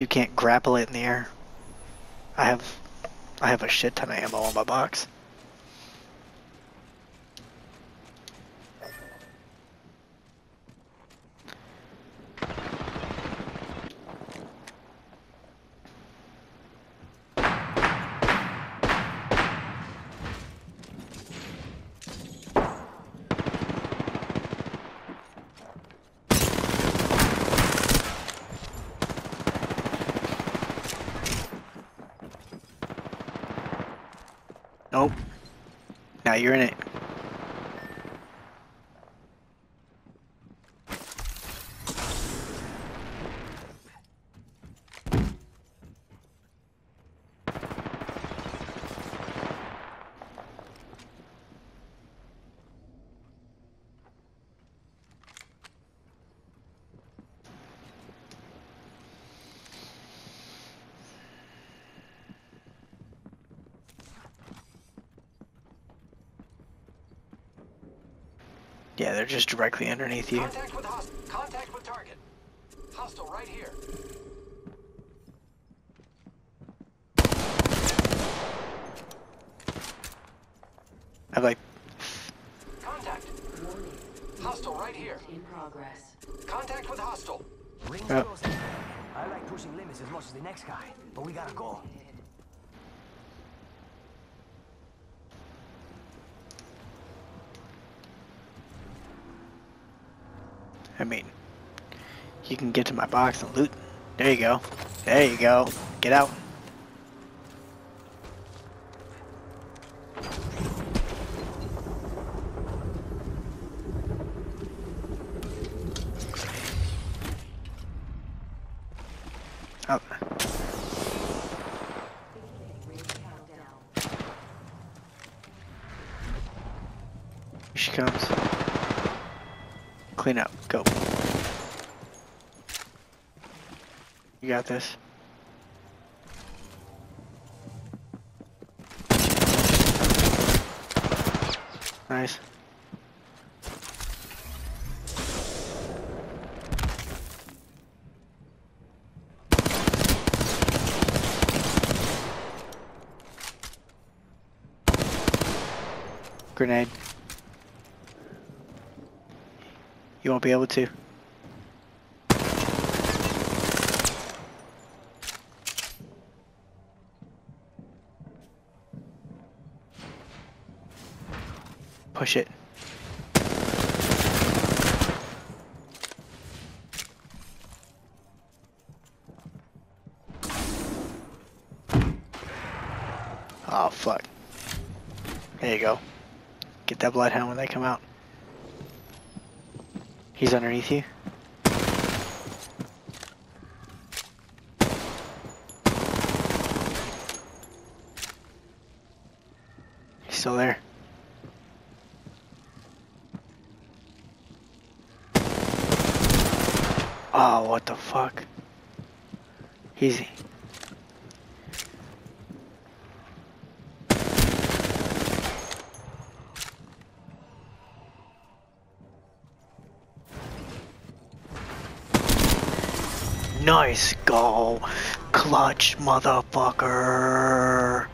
You can't grapple it in the air. I have I have a shit ton of ammo on my box. Nope. Now you're in it. Yeah, they're just directly underneath you. Contact with host contact with target. Hostile right here. I'm like, Contact. Hostile right here. In progress. Contact with hostile. Rings Yep. close. I like pushing limits as much as the next guy, but we gotta go. I mean, you can get to my box and loot. There you go. There you go. Get out. Oh. Here she comes. Clean up. Go. You got this. Nice. Grenade. You won't be able to. Push it. Oh fuck. There you go. Get that bloodhound when they come out. He's underneath you. He's still there. Oh, what the fuck? He's Nice go. Clutch, motherfucker.